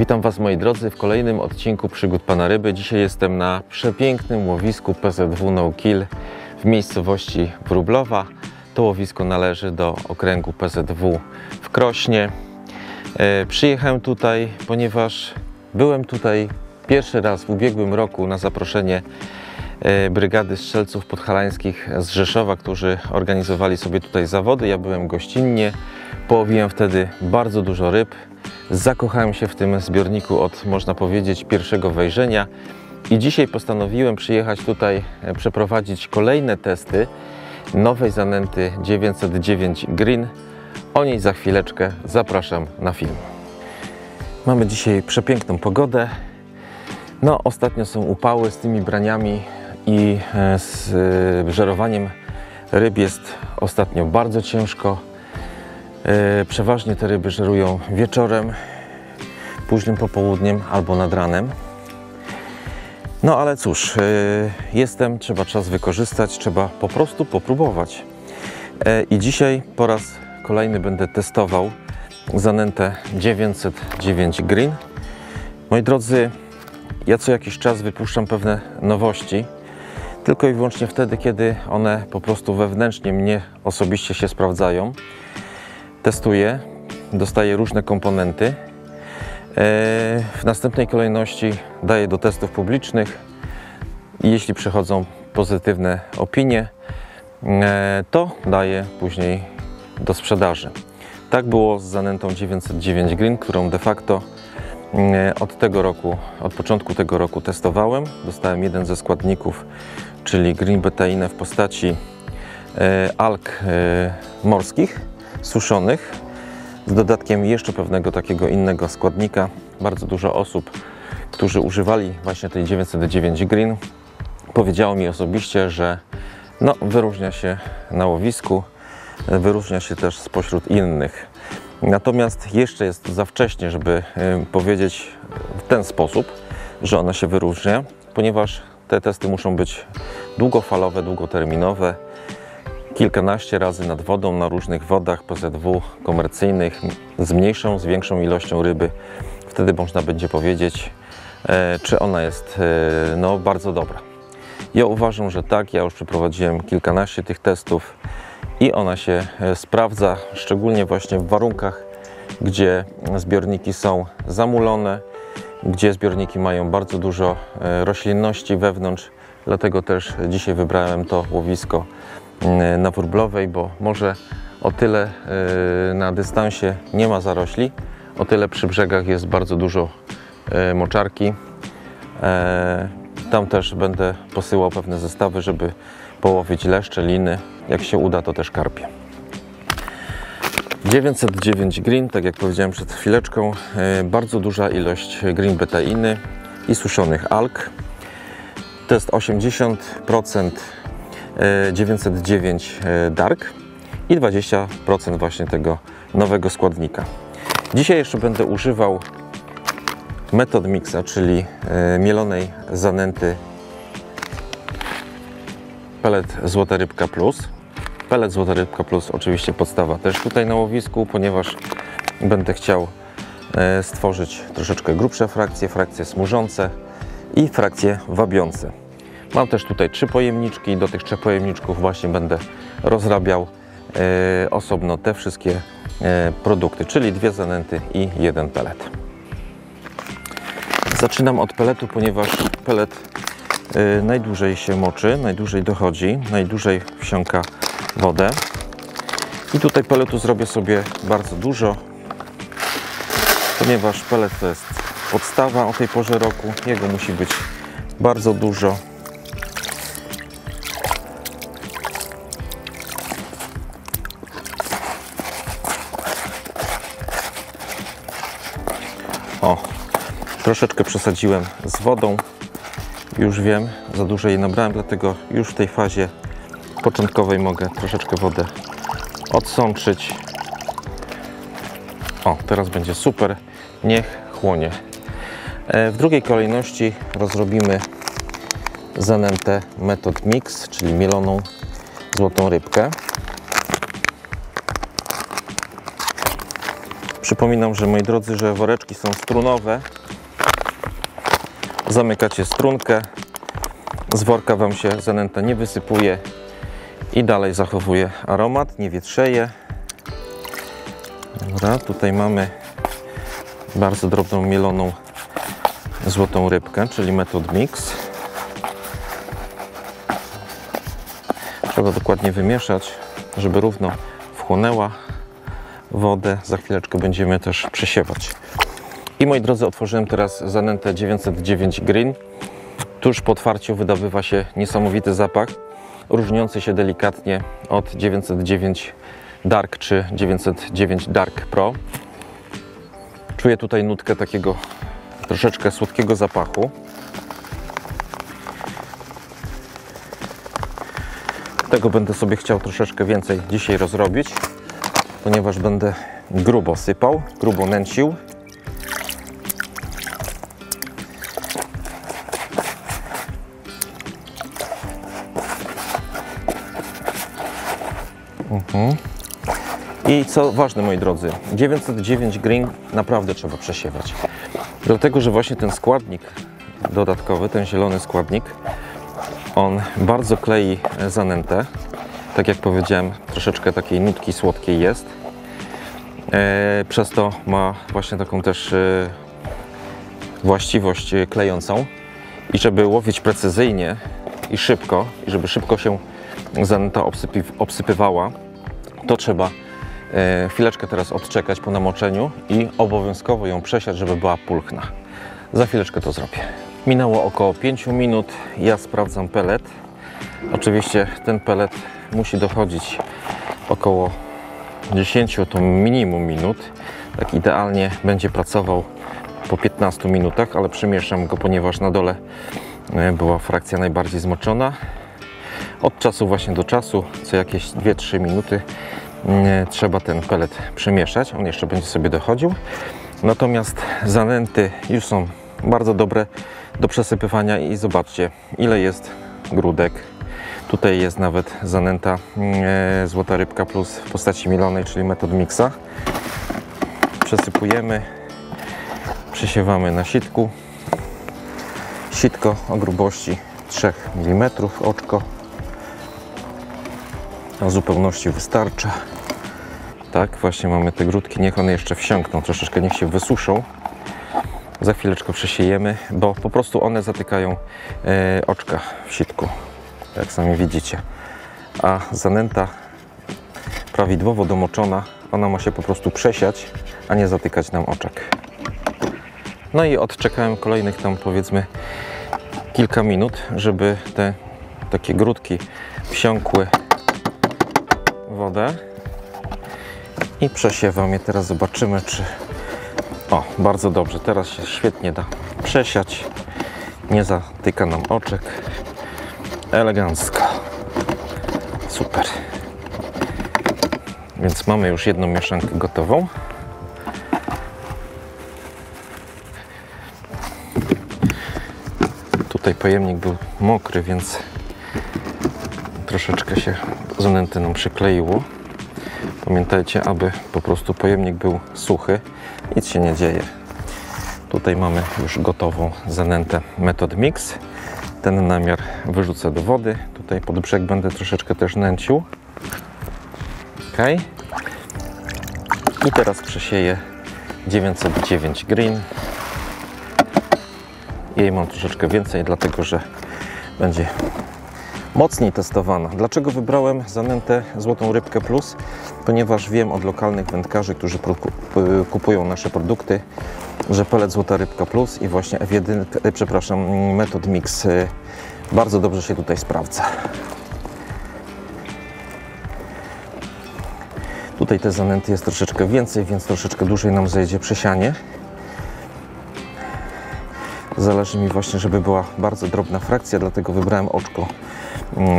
Witam Was moi drodzy w kolejnym odcinku Przygód Pana Ryby. Dzisiaj jestem na przepięknym łowisku PZW No Kill w miejscowości Wróblowa. To łowisko należy do okręgu PZW w Krośnie. E, przyjechałem tutaj, ponieważ byłem tutaj pierwszy raz w ubiegłym roku na zaproszenie e, Brygady Strzelców Podhalańskich z Rzeszowa, którzy organizowali sobie tutaj zawody. Ja byłem gościnnie, połowiłem wtedy bardzo dużo ryb. Zakochałem się w tym zbiorniku od, można powiedzieć, pierwszego wejrzenia i dzisiaj postanowiłem przyjechać tutaj, e, przeprowadzić kolejne testy nowej zanęty 909 Green. O niej za chwileczkę zapraszam na film. Mamy dzisiaj przepiękną pogodę. No, ostatnio są upały z tymi braniami i e, z e, żerowaniem ryb jest ostatnio bardzo ciężko. E, Przeważnie te ryby żerują wieczorem, późnym popołudniem albo nad ranem. No ale cóż, e, jestem, trzeba czas wykorzystać, trzeba po prostu popróbować. E, I dzisiaj po raz kolejny będę testował zanętę 909 Green. Moi drodzy, ja co jakiś czas wypuszczam pewne nowości, tylko i wyłącznie wtedy, kiedy one po prostu wewnętrznie mnie osobiście się sprawdzają. Testuję, dostaję różne komponenty. E, W następnej kolejności daję do testów publicznych jeśli przychodzą pozytywne opinie, e, to daję później do sprzedaży. Tak było z zanętą 909 Green, którą de facto e, od tego roku, od początku tego roku testowałem. Dostałem jeden ze składników, czyli green betainę w postaci alg morskich, suszonych, z dodatkiem jeszcze pewnego takiego innego składnika. Bardzo dużo osób, którzy używali właśnie tej 909 Green, powiedziało mi osobiście, że no, wyróżnia się na łowisku, wyróżnia się też spośród innych. Natomiast jeszcze jest za wcześnie, żeby powiedzieć w ten sposób, że ona się wyróżnia, ponieważ te testy muszą być długofalowe, długoterminowe, kilkanaście razy nad wodą na różnych wodach PZW komercyjnych z mniejszą, z większą ilością ryby. Wtedy można będzie powiedzieć, e, czy ona jest e, no, bardzo dobra. Ja uważam, że tak. Ja już przeprowadziłem kilkanaście tych testów i ona się e, sprawdza, szczególnie właśnie w warunkach, gdzie zbiorniki są zamulone, gdzie zbiorniki mają bardzo dużo roślinności wewnątrz. Dlatego też dzisiaj wybrałem to łowisko na Wróblowej, bo może o tyle e, na dystansie nie ma zarośli, o tyle przy brzegach jest bardzo dużo e, moczarki. E, Tam też będę posyłał pewne zestawy, żeby połowić leszcze, liny. Jak się uda, to też karpie. 909 green, tak jak powiedziałem przed chwileczką, e, bardzo duża ilość green betainy i suszonych alg. To jest 80% e, 909 e, dark i 20% właśnie tego nowego składnika. Dzisiaj jeszcze będę używał metod mixa, czyli e, mielonej zanęty pelet Złota Rybka Plus. Pelet Złota Rybka Plus oczywiście podstawa też tutaj na łowisku, ponieważ będę chciał e, stworzyć troszeczkę grubsze frakcje, frakcje smużące i frakcje wabiące. Mam też tutaj trzy pojemniczki, do tych trzech pojemniczków właśnie będę rozrabiał e, osobno te wszystkie e, produkty, czyli dwie zanęty i jeden pelet. Zaczynam od peletu, ponieważ pelet y, najdłużej się moczy, najdłużej dochodzi, najdłużej wsiąka wodę. I tutaj peletu zrobię sobie bardzo dużo, ponieważ pelet to jest podstawa o tej porze roku. Jego musi być bardzo dużo. Troszeczkę przesadziłem z wodą. Już wiem, za dużo jej nabrałem, dlatego już w tej fazie początkowej mogę troszeczkę wodę odsączyć. O, teraz będzie super. Niech chłonie. E, W drugiej kolejności rozrobimy zanętę Method Mix, czyli mieloną złotą rybkę. Przypominam, że moi drodzy, że woreczki są strunowe. Zamykacie strunkę, z worka Wam się zanęta nie wysypuje i dalej zachowuje aromat, nie wietrzeje. Dobra, tutaj mamy bardzo drobną mieloną złotą rybkę, czyli Method Mix. Trzeba dokładnie wymieszać, żeby równo wchłonęła wodę. Za chwileczkę będziemy też przesiewać. I moi drodzy, otworzyłem teraz zanętę 909 Green. Tuż po otwarciu wydobywa się niesamowity zapach, różniący się delikatnie od 909 Dark czy 909 Dark Pro. Czuję tutaj nutkę takiego troszeczkę słodkiego zapachu. Tego będę sobie chciał troszeczkę więcej dzisiaj rozrobić, ponieważ będę grubo sypał, grubo nęcił. I co ważne, moi drodzy, 909 green naprawdę trzeba przesiewać. Dlatego, że właśnie ten składnik dodatkowy, ten zielony składnik, on bardzo klei zanętę. Tak jak powiedziałem, troszeczkę takiej nutki słodkiej jest. E, przez to ma właśnie taką też e, właściwość klejącą. I żeby łowić precyzyjnie i szybko, i żeby szybko się zanęta obsypy, obsypywała, to trzeba e, chwileczkę teraz odczekać po namoczeniu i obowiązkowo ją przesiać, żeby była pulchna. Za chwileczkę to zrobię. Minęło około 5 minut. Ja sprawdzam pelet. Oczywiście ten pelet musi dochodzić około 10 to minimum minut. Tak idealnie będzie pracował po 15 minutach, ale przymieszam go, ponieważ na dole e, była frakcja najbardziej zmoczona. Od czasu właśnie do czasu, co jakieś 2-3 minuty trzeba ten pelet przemieszać. On jeszcze będzie sobie dochodził. Natomiast zanęty już są bardzo dobre do przesypywania i zobaczcie ile jest grudek. Tutaj jest nawet zanęta e, złota rybka plus w postaci mielonej, czyli metod mixa. Przesypujemy, przesiewamy na sitku. Sitko o grubości 3 mm, oczko na zupełności wystarcza. Tak, właśnie mamy te grudki, niech one jeszcze wsiąkną, troszeczkę niech się wysuszą. Za chwileczkę przesiejemy, bo po prostu one zatykają e, oczka w sitku, jak sami widzicie. A zanęta prawidłowo domoczona, ona ma się po prostu przesiać, a nie zatykać nam oczek. No i odczekałem kolejnych tam powiedzmy kilka minut, żeby te takie grudki wsiąkły wodę i przesiewam je. Teraz zobaczymy, czy... O, bardzo dobrze. Teraz się świetnie da przesiać. Nie zatyka nam oczek. Elegancko. Super. Więc mamy już jedną mieszankę gotową. Tutaj pojemnik był mokry, więc troszeczkę się zanęty nam przykleiło. Pamiętajcie, aby po prostu pojemnik był suchy, nic się nie dzieje. Tutaj mamy już gotową zanętę Method Mix. Ten namiar wyrzucę do wody. Tutaj pod brzeg będę troszeczkę też nęcił. Ok. I teraz przesieję 909 Green. Jej mam troszeczkę więcej, dlatego że będzie mocniej testowana. Dlaczego wybrałem zanętę Złotą Rybkę Plus? Ponieważ wiem od lokalnych wędkarzy, którzy kupują nasze produkty, że pelet Złota Rybka Plus i właśnie F1, e, przepraszam, Method Mix e, bardzo dobrze się tutaj sprawdza. Tutaj te zanęty jest troszeczkę więcej, więc troszeczkę dłużej nam zejdzie przesianie. Zależy mi właśnie, żeby była bardzo drobna frakcja, dlatego wybrałem oczko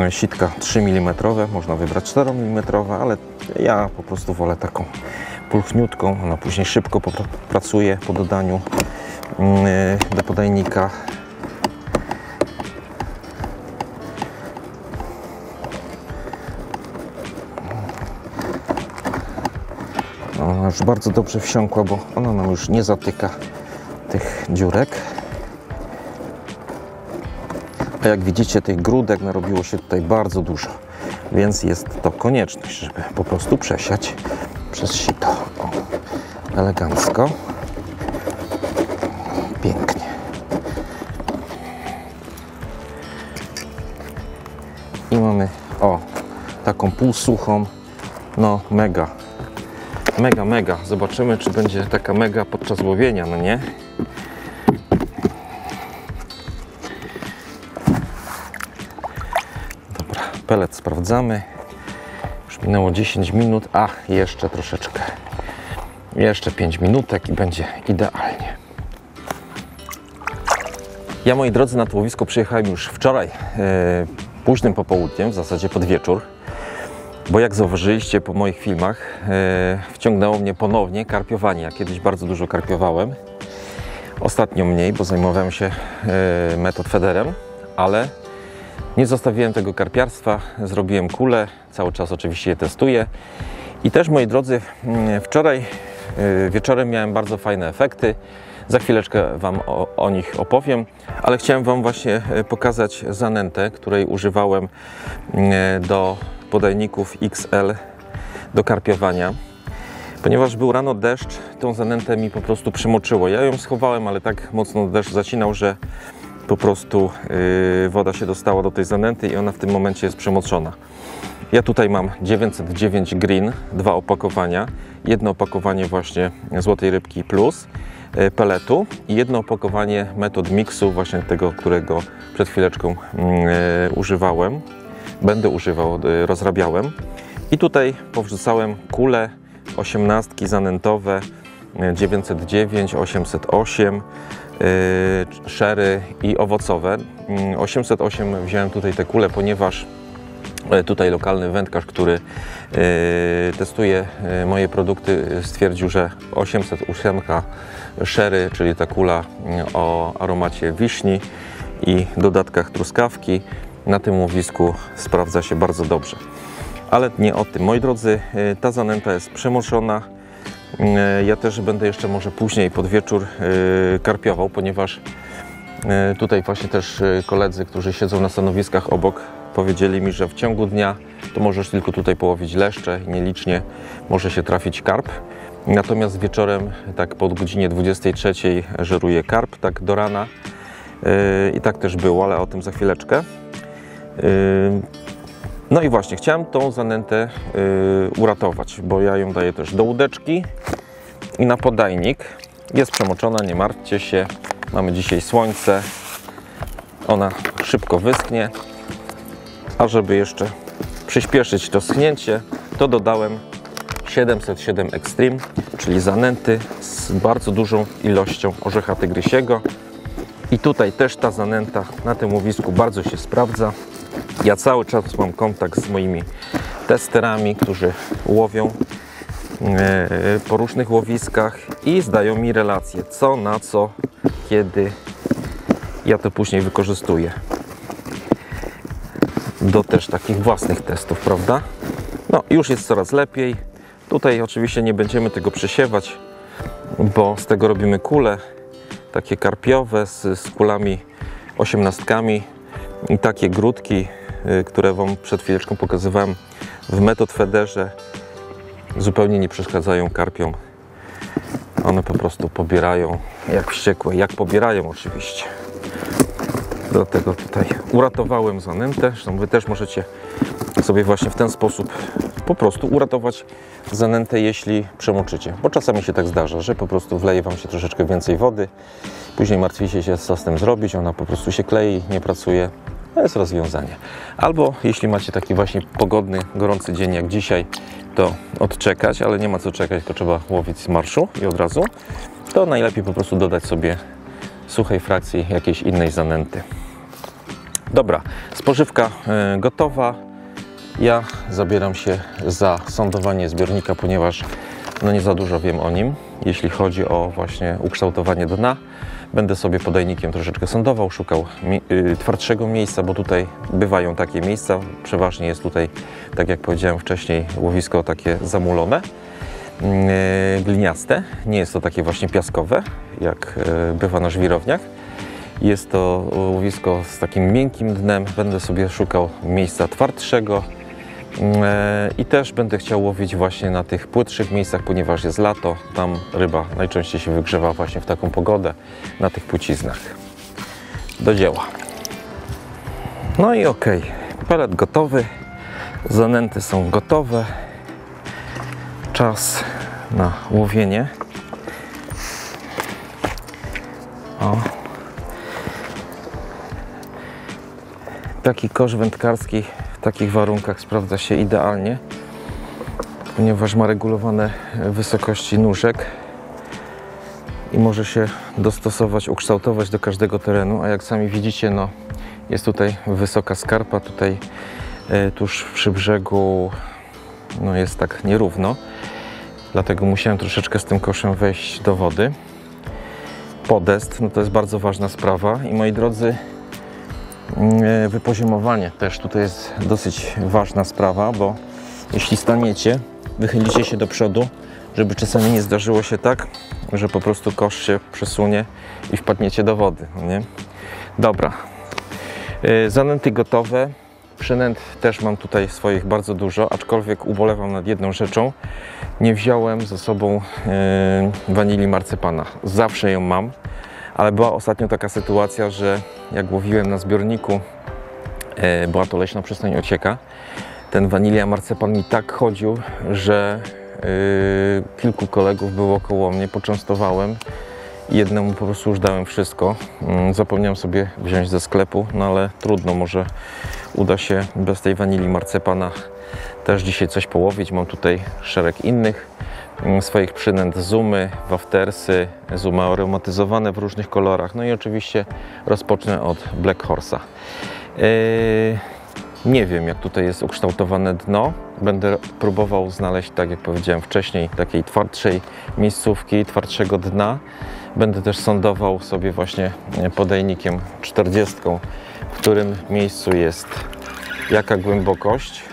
sitka 3 mm. Można wybrać 4 mm, ale ja po prostu wolę taką pulchniutką. Ona później szybko pracuje po dodaniu mm, do podajnika. Ona już bardzo dobrze wsiąkła, bo ona nam już nie zatyka tych dziurek. A jak widzicie, tych grudek narobiło się tutaj bardzo dużo, więc jest to konieczność, żeby po prostu przesiać przez sito. O, elegancko. Pięknie. I mamy, o, taką półsuchą, no mega, mega, mega. Zobaczymy, czy będzie taka mega podczas łowienia, no nie? Pelet sprawdzamy. Już minęło 10 minut, a jeszcze troszeczkę. Jeszcze 5 minutek i będzie idealnie. Ja, moi drodzy, na to łowisko przyjechałem już wczoraj, e, późnym popołudniem, w zasadzie pod wieczór, bo jak zauważyliście po moich filmach, e, wciągnęło mnie ponownie karpiowanie. Ja kiedyś bardzo dużo karpiowałem, ostatnio mniej, bo zajmowałem się e, metod federem, ale nie zostawiłem tego karpiarstwa, zrobiłem kulę, cały czas oczywiście je testuję. I też, moi drodzy, mm, wczoraj y, wieczorem miałem bardzo fajne efekty. Za chwileczkę Wam o, o nich opowiem, ale chciałem Wam właśnie y, pokazać zanętę, której używałem y, do podajników XL do karpiowania. Ponieważ był rano deszcz, tą zanętę mi po prostu przymoczyło. Ja ją schowałem, ale tak mocno deszcz zacinał, że po prostu yy, woda się dostała do tej zanęty i ona w tym momencie jest przemoczona. Ja tutaj mam 909 green, dwa opakowania. Jedno opakowanie właśnie Złotej Rybki Plus yy, peletu i jedno opakowanie metod mixu, właśnie tego, którego przed chwileczką yy, używałem. Będę używał, rozrabiałem. I tutaj powrzucałem kule 18 zanętowe 909, 808 yy, szery i owocowe. Yy, 808 wziąłem tutaj te kule, ponieważ yy, tutaj lokalny wędkarz, który yy, testuje yy, moje produkty, stwierdził, że 808 szery, czyli ta kula yy, o aromacie wiśni i dodatkach truskawki, na tym łowisku sprawdza się bardzo dobrze. Ale nie o tym. Moi drodzy, ta zanęta jest przemoczona. E, Ja też będę jeszcze może później pod wieczór e, karpiował, ponieważ e, tutaj właśnie też koledzy, którzy siedzą na stanowiskach obok, powiedzieli mi, że w ciągu dnia to możesz tylko tutaj połowić leszcze nielicznie może się trafić karp. Natomiast wieczorem, tak po godzinie 23 żeruje karp, tak do rana. I tak też było, ale o tym za chwileczkę. No i właśnie, chciałem tą zanętę y, uratować, bo ja ją daję też do łódeczki i na podajnik. Jest przemoczona, nie martwcie się. Mamy dzisiaj słońce. Ona szybko wyschnie. A żeby jeszcze przyspieszyć to schnięcie, to dodałem 707 Extreme, czyli zanęty z bardzo dużą ilością orzecha tygrysiego. I tutaj też ta zanęta na tym łowisku bardzo się sprawdza. Ja cały czas mam kontakt z moimi testerami, którzy łowią e, po różnych łowiskach i zdają mi relacje, co na co, kiedy ja to później wykorzystuję. Do też takich własnych testów, prawda? No, już jest coraz lepiej. Tutaj oczywiście nie będziemy tego przesiewać, bo z tego robimy kule, takie karpiowe z, z kulami osiemnastkami i takie grudki, y, które Wam przed chwileczką pokazywałem w metod federze zupełnie nie przeszkadzają karpiom. One po prostu pobierają jak wściekłe, jak pobierają oczywiście. Dlatego tutaj uratowałem zanętę. Zresztą Wy też możecie sobie właśnie w ten sposób po prostu uratować zanętę, jeśli przemoczycie. Bo czasami się tak zdarza, że po prostu wleje Wam się troszeczkę więcej wody, później martwicie się, co z tym zrobić, ona po prostu się klei, nie pracuje. To jest rozwiązanie. Albo jeśli macie taki właśnie pogodny, gorący dzień jak dzisiaj, to odczekać, ale nie ma co czekać, to trzeba łowić z marszu i od razu, to najlepiej po prostu dodać sobie suchej frakcji jakiejś innej zanęty. Dobra, spożywka e, gotowa. Ja zabieram się za sądowanie zbiornika, ponieważ no nie za dużo wiem o nim, jeśli chodzi o właśnie ukształtowanie dna. Będę sobie podajnikiem troszeczkę sądował, szukał mi, y, twardszego miejsca, bo tutaj bywają takie miejsca. Przeważnie jest tutaj, tak jak powiedziałem wcześniej, łowisko takie zamulone. e, gliniaste. Nie jest to takie właśnie piaskowe, jak e, bywa na żwirowniach. Jest to łowisko z takim miękkim dnem. Będę sobie szukał miejsca twardszego. E, I też będę chciał łowić właśnie na tych płytszych miejscach, ponieważ jest lato. Tam ryba najczęściej się wygrzewa właśnie w taką pogodę, na tych płciznach. Do dzieła. No i ok, pelet gotowy, zanęty są gotowe. Czas na łowienie. O. Taki kosz wędkarski takich warunkach sprawdza się idealnie, ponieważ ma regulowane wysokości nóżek i może się dostosować, ukształtować do każdego terenu, a jak sami widzicie, no, jest tutaj wysoka skarpa, tutaj e, tuż przy brzegu no, jest tak nierówno, dlatego musiałem troszeczkę z tym koszem wejść do wody. Podest, no to jest bardzo ważna sprawa. I moi drodzy, wypoziomowanie też tutaj jest dosyć ważna sprawa, bo jeśli staniecie, wychylicie się do przodu, żeby czasami nie zdarzyło się tak, że po prostu kosz się przesunie i wpadniecie do wody. no Nie? Dobra, Yy, zanęty gotowe. Przynęt też mam tutaj swoich bardzo dużo, aczkolwiek ubolewam nad jedną rzeczą. Nie wziąłem ze sobą yy, wanilii marcepana. Zawsze ją mam, ale była ostatnio taka sytuacja, że jak łowiłem na zbiorniku, yy, była to leśna przystań Ocieka, ten wanilia marcepan mi tak chodził, że yy, kilku kolegów było koło mnie, poczęstowałem jednemu po prostu już dałem wszystko. Mm, Zapomniałem sobie wziąć ze sklepu, no ale trudno, może uda się bez tej wanilii marcepana też dzisiaj coś połowić. Mam tutaj szereg innych swoich przynęt, zoomy, waftersy, zoomy aromatyzowane w różnych kolorach. No i oczywiście rozpocznę od Black Horse'a. Yy, nie wiem, jak tutaj jest ukształtowane dno. Będę próbował znaleźć, tak jak powiedziałem wcześniej, takiej twardszej miejscówki, twardszego dna. Będę też sądował sobie właśnie podajnikiem 40, w którym miejscu jest jaka głębokość,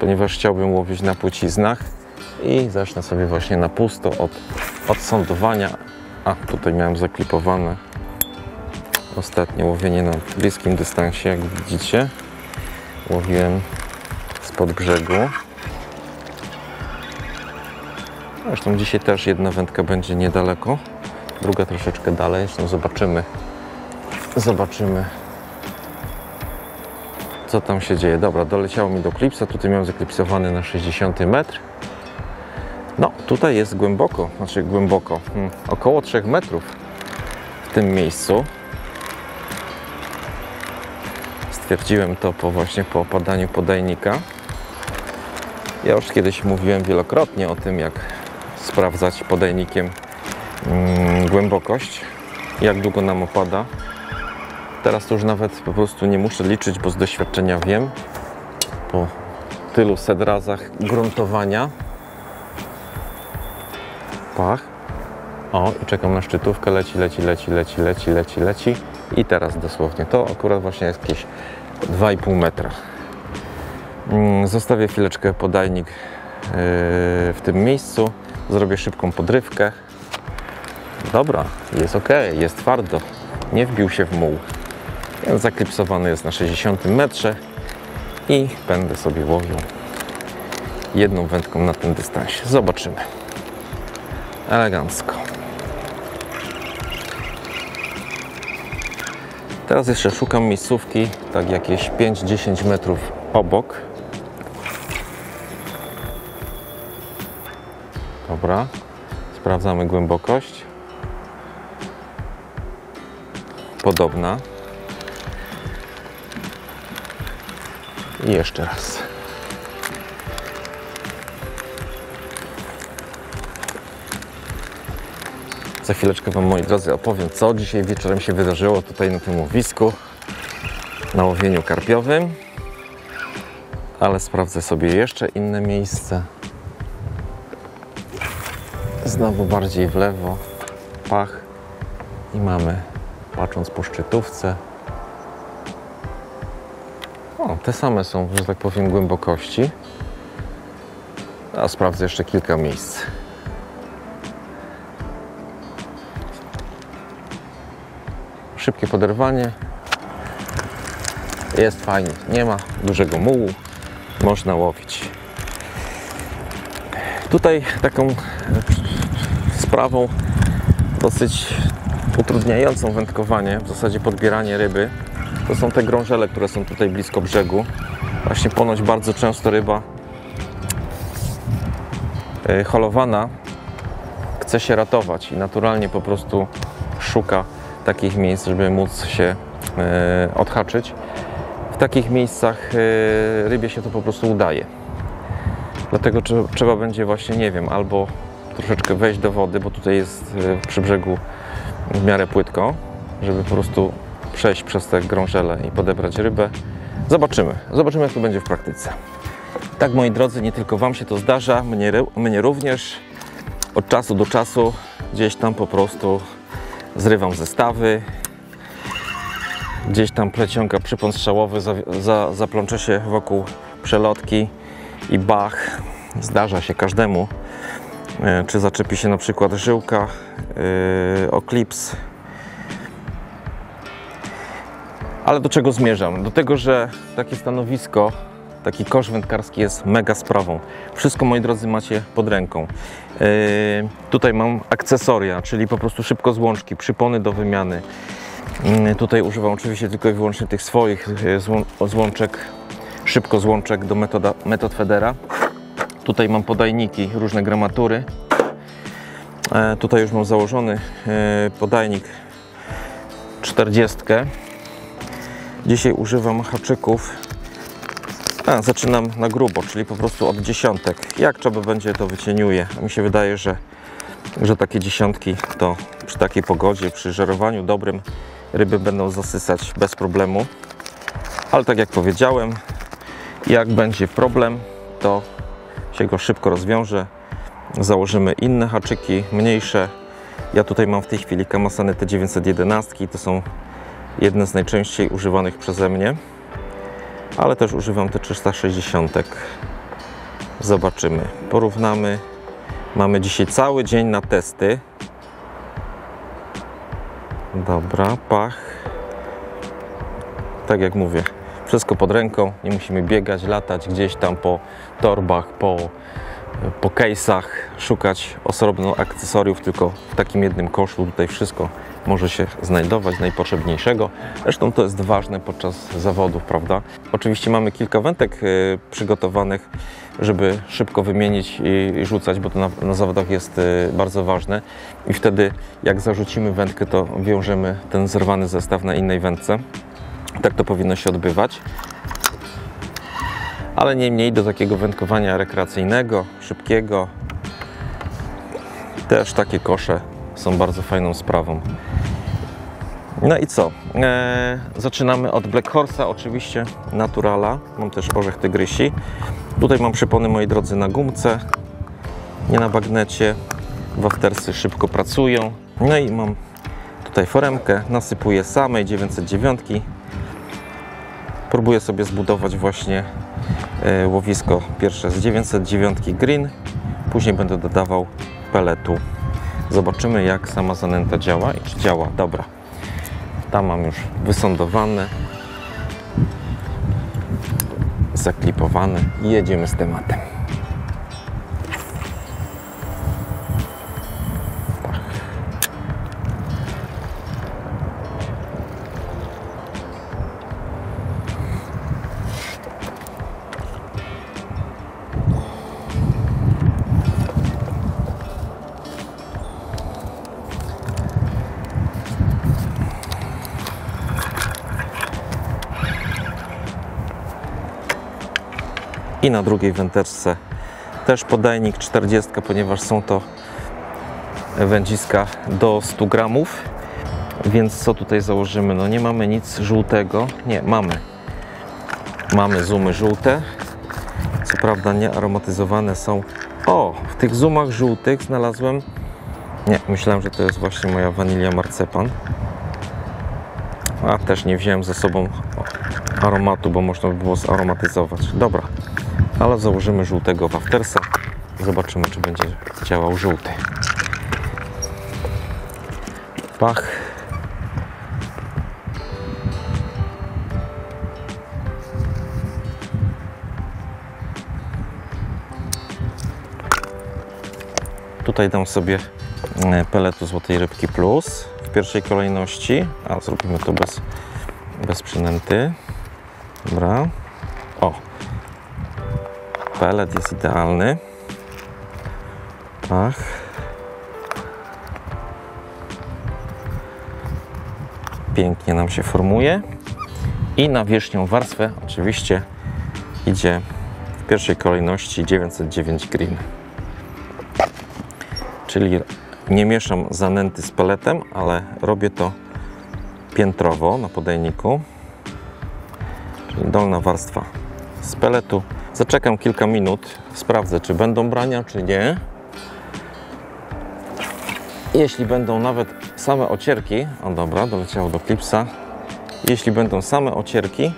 ponieważ chciałbym łowić na płciznach i zacznę sobie właśnie na pusto od, od sądowania. A, tutaj miałem zaklipowane ostatnie łowienie na bliskim dystansie, jak widzicie. Łowiłem spod brzegu. Zresztą dzisiaj też jedna wędka będzie niedaleko, druga troszeczkę dalej. Zresztą zobaczymy, zobaczymy, co tam się dzieje. Dobra, doleciało mi do klipsa. Tutaj miałem zaklipsowany na 60 metr. No, tutaj jest głęboko, znaczy głęboko, hmm, około 3 metrów w tym miejscu. Stwierdziłem to po właśnie po opadaniu podajnika. Ja już kiedyś mówiłem wielokrotnie o tym, jak sprawdzać podajnikiem mm, głębokość, jak długo nam opada. Teraz już nawet po prostu nie muszę liczyć, bo z doświadczenia wiem po tylu set razach gruntowania. Pach. O, i czekam na szczytówkę, leci, leci, leci, leci, leci, leci, leci. I teraz dosłownie. To akurat właśnie jest jakieś 2,5 metra. Mm, Zostawię chwileczkę podajnik yy, w tym miejscu. Zrobię szybką podrywkę. Dobra, jest ok, jest twardo. Nie wbił się w muł. Zaklipsowany jest na 60 metrze i będę sobie łowił jedną wędką na tym dystansie. Zobaczymy. Elegancko. Teraz jeszcze szukam miejscówki, tak jakieś 5-10 metrów obok. Dobra, sprawdzamy głębokość. Podobna. I jeszcze raz. Za chwileczkę Wam, moi drodzy, opowiem, co dzisiaj wieczorem się wydarzyło tutaj na tym łowisku, na łowieniu karpiowym. Ale sprawdzę sobie jeszcze inne miejsce. Znowu bardziej w lewo, pach i mamy, patrząc po szczytówce, o, te same są, że tak powiem, głębokości. A sprawdzę jeszcze kilka miejsc. Poderwanie. Jest fajnie, nie ma dużego mułu, można łowić. Tutaj taką sprawą dosyć utrudniającą wędkowanie, w zasadzie podbieranie ryby, to są te grążele, które są tutaj blisko brzegu. Właśnie ponoć bardzo często ryba e, holowana chce się ratować i naturalnie po prostu szuka takich miejsc, żeby móc się e, odhaczyć. W takich miejscach e, rybie się to po prostu udaje. Dlatego trze- trzeba będzie właśnie, nie wiem, albo troszeczkę wejść do wody, bo tutaj jest e, przy brzegu w miarę płytko, żeby po prostu przejść przez te grążele i podebrać rybę. Zobaczymy. Zobaczymy, jak to będzie w praktyce. Tak, moi drodzy, nie tylko Wam się to zdarza, mnie, mnie również. Od czasu do czasu gdzieś tam po prostu zrywam zestawy. Gdzieś tam plecionka przypon strzałowy za, za, zaplącze się wokół przelotki i bach. Zdarza się każdemu. E, Czy zaczepi się na przykład żyłka, yy, o klips. Ale do czego zmierzam? Do tego, że takie stanowisko, taki kosz wędkarski jest mega sprawą. Wszystko, moi drodzy, macie pod ręką. Yy, tutaj mam akcesoria, czyli po prostu szybko złączki, przypony do wymiany. Yy, tutaj używam oczywiście tylko i wyłącznie tych swoich złą- złączek, szybko złączek do metoda, metod Federa. Tutaj mam podajniki, różne gramatury. E, tutaj już mam założony e, podajnik 40. Dzisiaj używam haczyków. A, zaczynam na grubo, czyli po prostu od dziesiątek. Jak trzeba będzie, to wycieniuję. Mi się wydaje, że, że takie dziesiątki to przy takiej pogodzie, przy żerowaniu dobrym ryby będą zasysać bez problemu. Ale tak jak powiedziałem, jak będzie problem, to się go szybko rozwiąże. Założymy inne haczyki, mniejsze. Ja tutaj mam w tej chwili Kamasany T911. To są jedne z najczęściej używanych przeze mnie. Ale też używam T360. Zobaczymy, porównamy. Mamy dzisiaj cały dzień na testy. Dobra, pach. Tak jak mówię, wszystko pod ręką, nie musimy biegać, latać gdzieś tam po torbach, po, po case'ach, szukać osobno akcesoriów, tylko w takim jednym koszu tutaj wszystko może się znajdować najpotrzebniejszego. Zresztą to jest ważne podczas zawodów, prawda? Oczywiście mamy kilka wędek y, przygotowanych, żeby szybko wymienić i, i rzucać, bo to na, na zawodach jest y, bardzo ważne. I wtedy jak zarzucimy wędkę, to wiążemy ten zerwany zestaw na innej wędce. Tak to powinno się odbywać. Ale niemniej do takiego wędkowania rekreacyjnego, szybkiego, też takie kosze są bardzo fajną sprawą. No i co? Eee, zaczynamy od Black Horse'a, oczywiście Naturala. Mam też orzech tygrysi. Tutaj mam przypony, moi drodzy, na gumce, nie na bagnecie. Waftersy szybko pracują. No i mam tutaj foremkę, nasypuję samej 909. Próbuję sobie zbudować właśnie łowisko pierwsze z 909 green. Później będę dodawał peletu. Zobaczymy jak sama zanęta działa i czy działa. Dobra. Tam mam już wysądowane. Zaklipowane i jedziemy z tematem. I na drugiej wędeczce też podajnik 40, ponieważ są to wędziska do 100 gramów. Więc co tutaj założymy? No nie mamy nic żółtego. Nie, mamy. Mamy zoomy żółte. Co prawda nie aromatyzowane są. O, w tych zoomach żółtych znalazłem. Nie, myślałem, że to jest właśnie moja wanilia marcepan. A też nie wziąłem ze sobą aromatu, bo można by było zaromatyzować. Dobra, ale założymy żółtego waftersa. Zobaczymy, czy będzie działał żółty. Pach. Tutaj dam sobie e, peletu złotej rybki plus w pierwszej kolejności, a zrobimy to bez, bez przynęty. Dobra. O, Pelet jest idealny. Tak. Pięknie nam się formuje. I na wierzchnią warstwę oczywiście idzie w pierwszej kolejności 909 green. Czyli nie mieszam zanęty z peletem, ale robię to piętrowo na podajniku. Czyli dolna warstwa z peletu. Zaczekam kilka minut, sprawdzę czy będą brania, czy nie. Jeśli będą nawet same ocierki, o dobra, doleciało do klipsa. Jeśli będą same ocierki,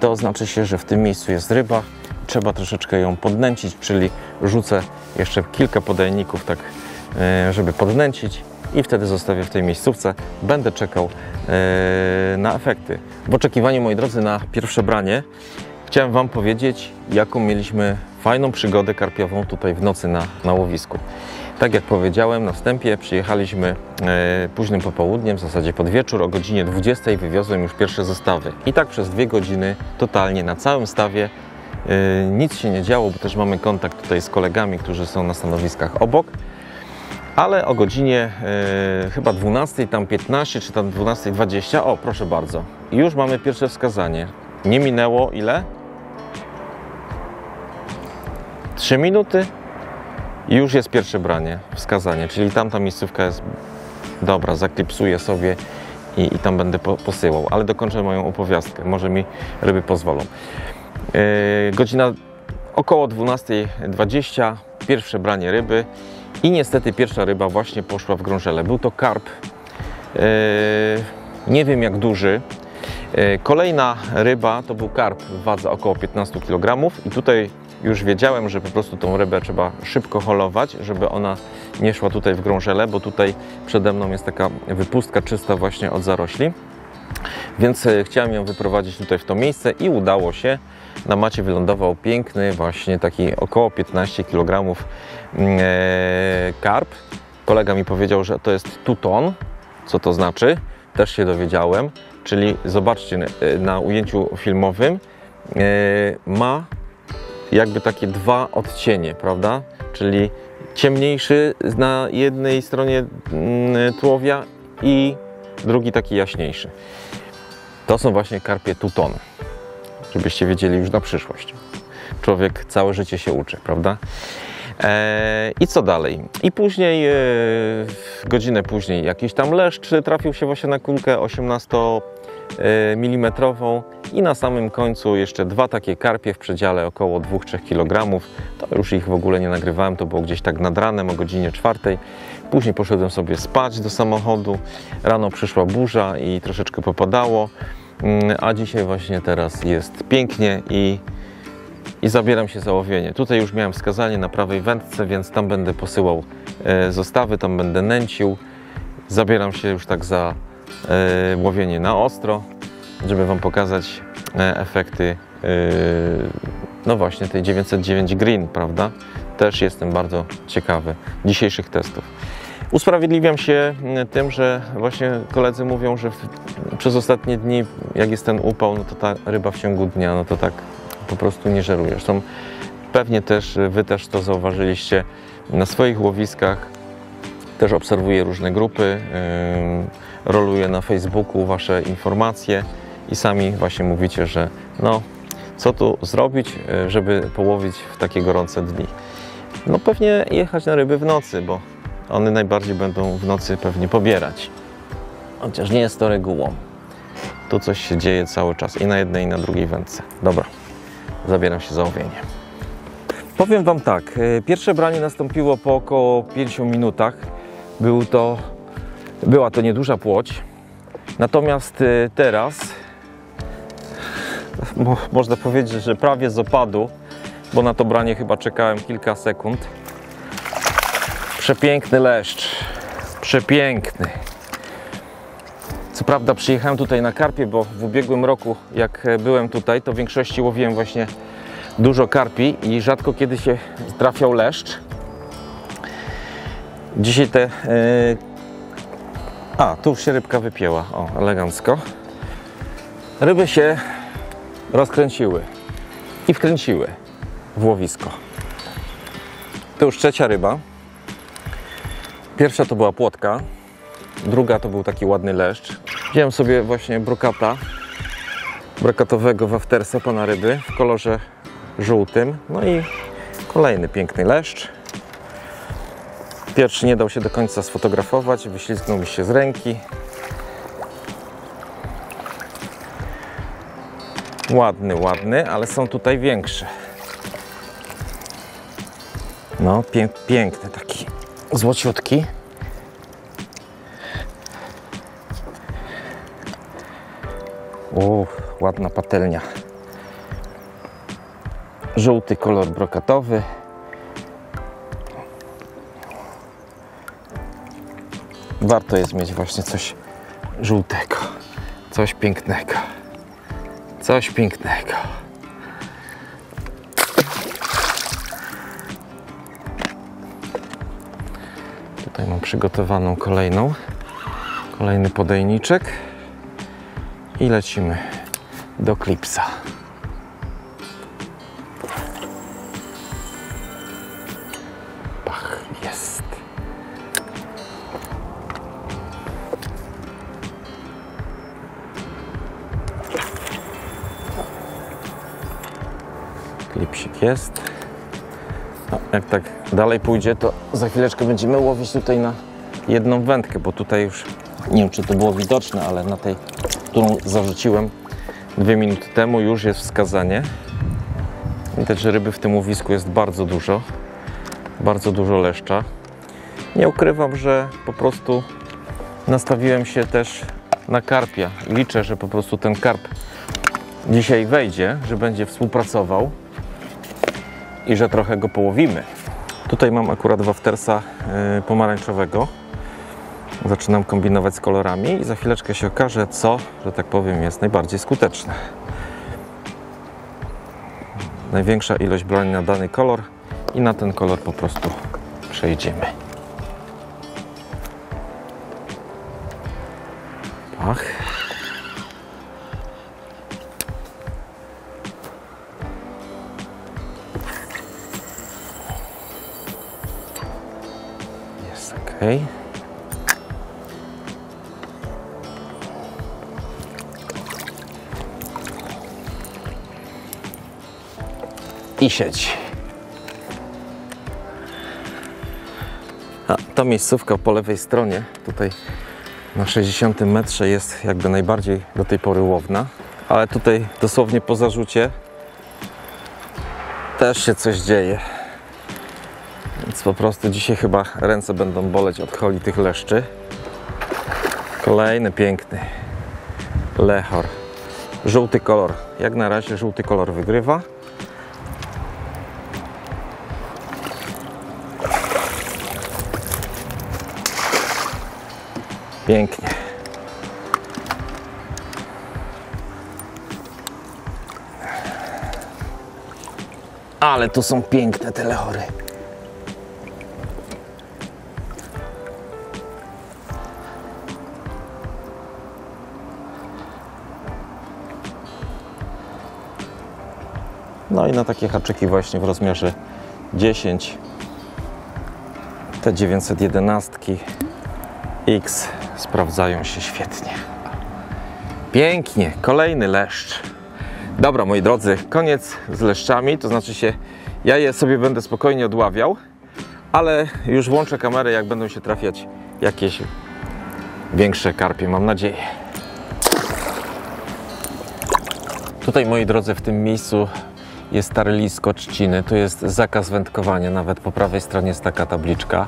to znaczy się, że w tym miejscu jest ryba. Trzeba troszeczkę ją podnęcić, czyli rzucę jeszcze kilka podajników, tak e, żeby podnęcić i wtedy zostawię w tej miejscówce. Będę czekał e, na efekty. W oczekiwaniu, moi drodzy, na pierwsze branie chciałem Wam powiedzieć, jaką mieliśmy fajną przygodę karpiową tutaj w nocy na, na łowisku. Tak jak powiedziałem na wstępie, przyjechaliśmy e, późnym popołudniem, w zasadzie pod wieczór, o godzinie 20 wywiozłem już pierwsze zestawy. I tak przez dwie godziny totalnie na całym stawie e, nic się nie działo, bo też mamy kontakt tutaj z kolegami, którzy są na stanowiskach obok. Ale o godzinie e, chyba 12, tam 15 czy tam 12.20, o proszę bardzo, już mamy pierwsze wskazanie. Nie minęło ile? 3 minuty i już jest pierwsze branie, wskazanie, czyli tamta miejscówka jest dobra, zaklipsuję sobie i, i tam będę po, posyłał, ale dokończę moją opowiastkę, może mi ryby pozwolą. Yy, godzina około 12.20, pierwsze branie ryby. I niestety pierwsza ryba właśnie poszła w grążele. Był to karp, yy, nie wiem jak duży, yy, Kolejna ryba to był karp w wadze około 15 kg i tutaj już wiedziałem, że po prostu tą rybę trzeba szybko holować, żeby ona nie szła tutaj w grążele, bo tutaj przede mną jest taka wypustka czysta właśnie od zarośli. Więc e, chciałem ją wyprowadzić tutaj w to miejsce i udało się. Na macie wylądował piękny, właśnie taki około 15 kg mm, e, karp. Kolega mi powiedział, że to jest tuton. Co to znaczy? Też się dowiedziałem. Czyli zobaczcie e, na ujęciu filmowym ma jakby takie dwa odcienie, prawda? Czyli ciemniejszy na jednej stronie mm, tułowia i drugi taki jaśniejszy. To są właśnie karpie tuton, żebyście wiedzieli już na przyszłość. Człowiek całe życie się uczy, prawda? Eee, I co dalej? I później, e, godzinę później, jakiś tam leszcz trafił się właśnie na kulkę 18 mm i na samym końcu jeszcze dwa takie karpie w przedziale około 2-3 kg. To już ich w ogóle nie nagrywałem, to było gdzieś tak nad ranem o godzinie czwartej. Później poszedłem sobie spać do samochodu. Rano przyszła burza i troszeczkę popadało, mm, a dzisiaj właśnie teraz jest pięknie i i zabieram się za łowienie. Tutaj już miałem wskazanie na prawej wędce, więc tam będę posyłał e, zostawy, tam będę nęcił. Zabieram się już tak za e, łowienie na ostro, żeby Wam pokazać e, efekty no właśnie tej 909 Green, prawda? Też jestem bardzo ciekawy dzisiejszych testów. Usprawiedliwiam się tym, że właśnie koledzy mówią, że przez ostatnie dni, jak jest ten upał, no to ta ryba w ciągu dnia, no to tak po prostu nie żeruje. Zresztą pewnie też Wy też to zauważyliście na swoich łowiskach. Też obserwuję różne grupy, yy, roluję na Facebooku Wasze informacje i sami właśnie mówicie, że no, co tu zrobić, yy, żeby połowić w takie gorące dni. No pewnie jechać na ryby w nocy, bo one najbardziej będą w nocy pewnie pobierać. Chociaż nie jest to regułą. Tu coś się dzieje cały czas i na jednej i na drugiej wędce. Dobra zabieram się za łowienie. Powiem Wam tak, e, pierwsze branie nastąpiło po około 5 minutach. Był to, była to nieduża płoć. Natomiast e, teraz mo, można powiedzieć, że prawie z opadu, bo na to branie chyba czekałem kilka sekund. Przepiękny leszcz. Przepiękny. Co prawda przyjechałem tutaj na karpie, bo w ubiegłym roku jak byłem tutaj, to w większości łowiłem właśnie dużo karpi i rzadko kiedy się trafiał leszcz. Dzisiaj te. A, tu już się rybka wypięła. O, elegancko. Ryby się rozkręciły i wkręciły w łowisko. To już trzecia ryba. Pierwsza to była płotka, druga to był taki ładny leszcz. Wziąłem sobie właśnie brokata, brokatowego waftersa pana ryby w kolorze żółtym. No i kolejny piękny leszcz. Pierwszy nie dał się do końca sfotografować, wyślizgnął mi się z ręki. Ładny, ładny, ale są tutaj większe. No, pię piękny taki złociutki. O, ładna patelnia. Żółty kolor brokatowy. Warto jest mieć właśnie coś żółtego, coś pięknego, coś pięknego. Tutaj mam przygotowaną kolejną, kolejny podejniczek i lecimy do klipsa. Jest. No, jak tak dalej pójdzie, to za chwileczkę będziemy łowić tutaj na jedną wędkę, bo tutaj już nie wiem, czy to było widoczne, ale na tej, którą zarzuciłem dwie minuty temu, już jest wskazanie. Widać, że ryby w tym łowisku jest bardzo dużo, bardzo dużo leszcza. Nie ukrywam, że po prostu nastawiłem się też na karpia. Liczę, że po prostu ten karp dzisiaj wejdzie, że będzie współpracował i że trochę go połowimy. Tutaj mam akurat waftersa y, pomarańczowego. Zaczynam kombinować z kolorami i za chwileczkę się okaże, co, że tak powiem, jest najbardziej skuteczne. Największa ilość broni na dany kolor i na ten kolor po prostu przejdziemy. Pach. Jest ok. I siedzi. A ta miejscówka po lewej stronie, tutaj na 60 metrze jest jakby najbardziej do tej pory łowna, ale tutaj dosłownie po zarzucie też się coś dzieje. Więc po prostu dzisiaj chyba ręce będą boleć od holi tych leszczy. Kolejny piękny lechor. Żółty kolor. Jak na razie żółty kolor wygrywa. Pięknie. Ale tu są piękne te lechory. No i na takie haczyki właśnie w rozmiarze 10 te 911 X sprawdzają się świetnie. Pięknie, kolejny leszcz. Dobra, moi drodzy, koniec z leszczami, to znaczy się, ja je sobie będę spokojnie odławiał, ale już włączę kamerę, jak będą się trafiać jakieś większe karpie, mam nadzieję. Tutaj, moi drodzy, w tym miejscu jest tarlisko trzciny, tu jest zakaz wędkowania, nawet po prawej stronie jest taka tabliczka.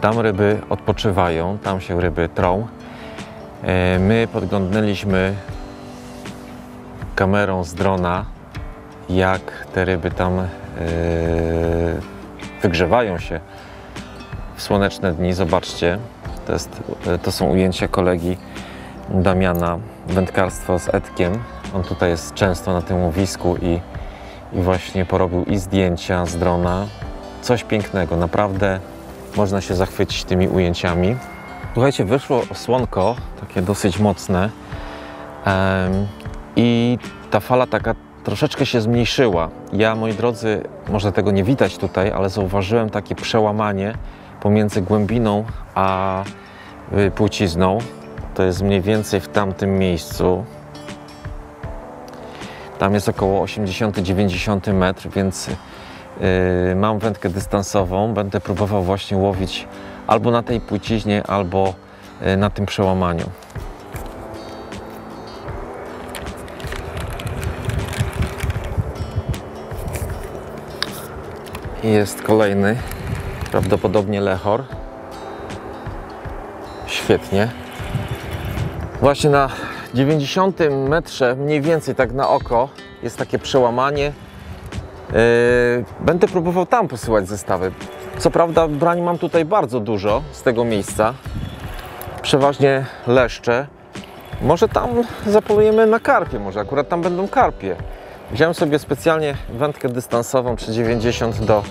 Tam ryby odpoczywają, tam się ryby trą. E, My podglądnęliśmy kamerą z drona, jak te ryby tam e, wygrzewają się w słoneczne dni. Zobaczcie, to, jest, to są ujęcia kolegi Damiana, wędkarstwo z Edkiem. On tutaj jest często na tym łowisku i, i właśnie porobił i zdjęcia z drona. Coś pięknego, naprawdę można się zachwycić tymi ujęciami. Słuchajcie, wyszło słonko, takie dosyć mocne em, i ta fala taka troszeczkę się zmniejszyła. Ja, moi drodzy, może tego nie widać tutaj, ale zauważyłem takie przełamanie pomiędzy głębiną a y, płcizną. To jest mniej więcej w tamtym miejscu. Tam jest około 80-90 metr, więc yy, mam wędkę dystansową. Będę próbował właśnie łowić albo na tej płciźnie, albo yy, na tym przełamaniu. Jest kolejny, prawdopodobnie lechor. Świetnie. Właśnie na 90 metrze, mniej więcej tak na oko, jest takie przełamanie. Yy, będę próbował tam posyłać zestawy. Co prawda, brań mam tutaj bardzo dużo z tego miejsca. Przeważnie leszcze. Może tam zapolujemy na karpie, może akurat tam będą karpie. Wziąłem sobie specjalnie wędkę dystansową 390 do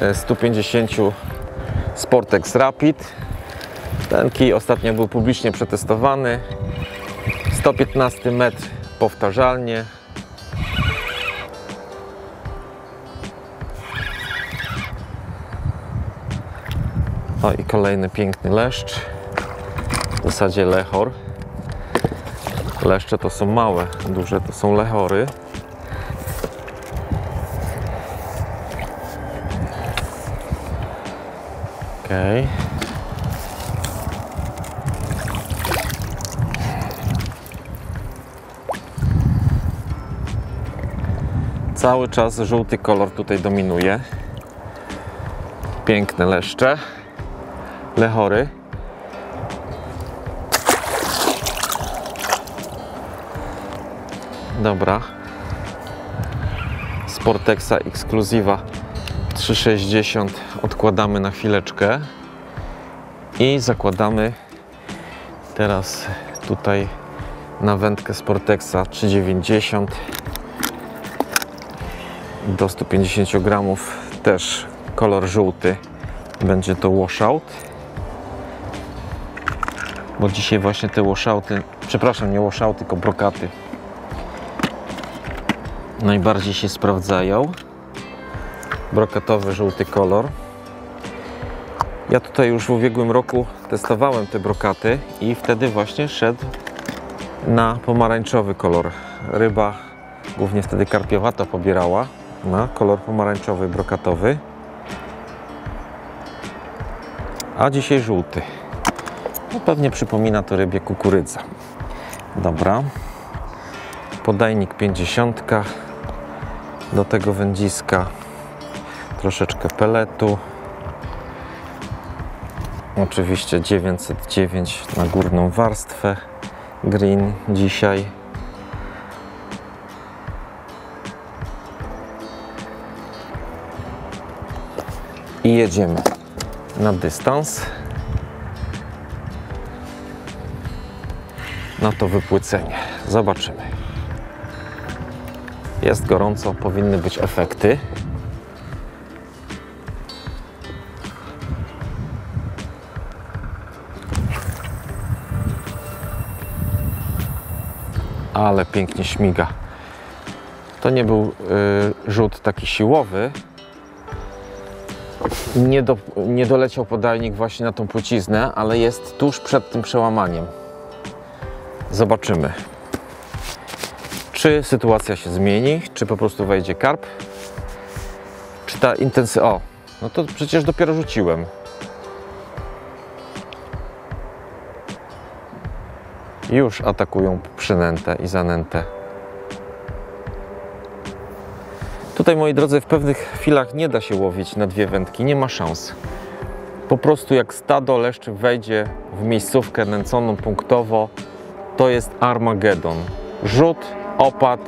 e, 150 Sportex Rapid. Ten kij ostatnio był publicznie przetestowany. 115 metr powtarzalnie. O i kolejny piękny leszcz. W zasadzie lechor. Leszcze to są małe, duże to są lechory. Okej. Cały czas żółty kolor tutaj dominuje. Piękne leszcze. Lechory. Dobra. Sportexa Exclusiva 360 odkładamy na chwileczkę i zakładamy teraz tutaj na wędkę Sportexa 390 do 150 gramów też kolor żółty. Będzie to washout. Bo dzisiaj właśnie te washouty przepraszam nie washout tylko brokaty najbardziej się sprawdzają. Brokatowy żółty kolor. Ja tutaj już w ubiegłym roku testowałem te brokaty i wtedy właśnie szedł na pomarańczowy kolor. Ryba głównie wtedy karpiowata pobierała na kolor pomarańczowy, brokatowy. A dzisiaj żółty. No pewnie przypomina to rybie kukurydza. Dobra. Podajnik 50. Do tego wędziska troszeczkę peletu. Oczywiście 909 na górną warstwę. Green dzisiaj. I jedziemy na dystans na to wypłycenie. Zobaczymy. Jest gorąco, powinny być efekty. Ale pięknie śmiga. To nie był y, rzut taki siłowy, nie, do, nie doleciał podajnik właśnie na tą płciznę, ale jest tuż przed tym przełamaniem. Zobaczymy, czy sytuacja się zmieni, czy po prostu wejdzie karp, czy ta intensy... O, no to przecież dopiero rzuciłem. Już atakują przynętę i zanętę. Tutaj, moi drodzy, w pewnych chwilach nie da się łowić na dwie wędki, nie ma szans. Po prostu jak stado leszczy wejdzie w miejscówkę nęconą punktowo, to jest Armagedon. Rzut, opad,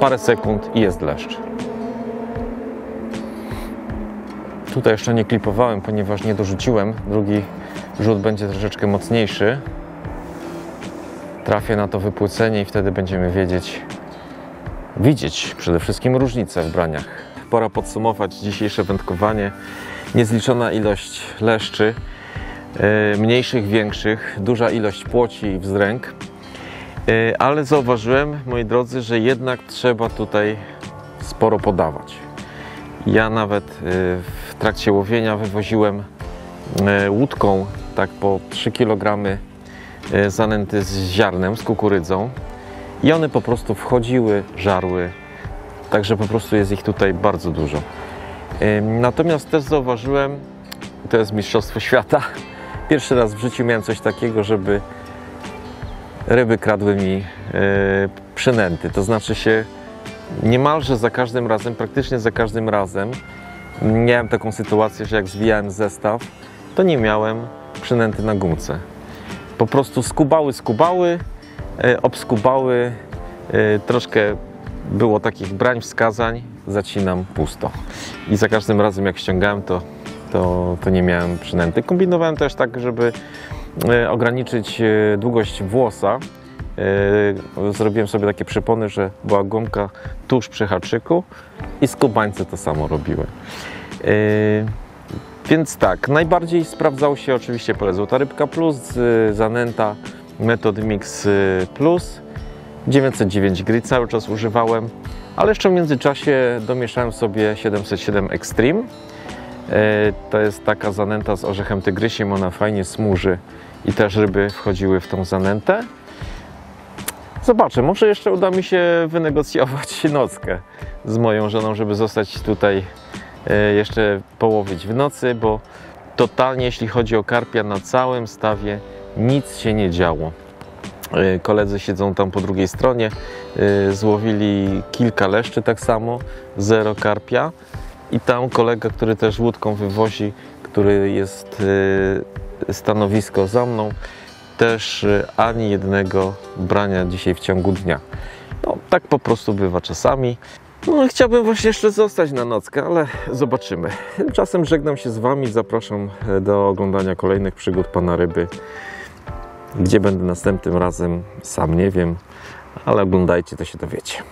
parę sekund i jest leszcz. Tutaj jeszcze nie klipowałem, ponieważ nie dorzuciłem. Drugi rzut będzie troszeczkę mocniejszy. Trafię na to wypłycenie i wtedy będziemy wiedzieć, widzieć przede wszystkim różnice w braniach. Pora podsumować dzisiejsze wędkowanie niezliczona ilość leszczy, e, mniejszych, większych, duża ilość płoci i wzdręg. E, Ale zauważyłem, moi drodzy, że jednak trzeba tutaj sporo podawać. Ja nawet e, w trakcie łowienia wywoziłem łódką tak po 3 kg zanęty z ziarnem, z kukurydzą i one po prostu wchodziły, żarły, także po prostu jest ich tutaj bardzo dużo. Natomiast też zauważyłem, to jest Mistrzostwo Świata, pierwszy raz w życiu miałem coś takiego, żeby ryby kradły mi e, przynęty, to znaczy się niemalże za każdym razem, praktycznie za każdym razem miałem taką sytuację, że jak zwijałem zestaw, to nie miałem przynęty na gumce. Po prostu skubały, skubały, obskubały, e, troszkę było takich brań, wskazań, zacinam pusto. I za każdym razem jak ściągałem, to, to, to nie miałem przynęty. Kombinowałem też tak, żeby e, ograniczyć e, długość włosa. E, Zrobiłem sobie takie przypony, że była gumka tuż przy haczyku i skubańce to samo robiły. E, Więc tak, najbardziej sprawdzał się oczywiście pole Złota Rybka Plus, Zanęta Method Mix y, Plus. 909 gry cały czas używałem, ale jeszcze w międzyczasie domieszałem sobie 707 Extreme. E, To jest taka zanęta z orzechem tygrysiem, ona fajnie smuży i też ryby wchodziły w tą zanętę. Zobaczę, może jeszcze uda mi się wynegocjować nockę z moją żoną, żeby zostać tutaj e, jeszcze połowić w nocy, bo totalnie jeśli chodzi o karpia na całym stawie nic się nie działo. E, Koledzy siedzą tam po drugiej stronie, e, złowili kilka leszczy tak samo, zero karpia i tam kolega, który też łódką wywozi, który jest e, stanowisko za mną, też ani jednego brania dzisiaj w ciągu dnia. No, tak po prostu bywa czasami. No, chciałbym właśnie jeszcze zostać na nockę, ale zobaczymy. Tymczasem żegnam się z Wami, zapraszam do oglądania kolejnych przygód Pana Ryby. Gdzie będę następnym razem, sam nie wiem, ale oglądajcie, to się dowiecie.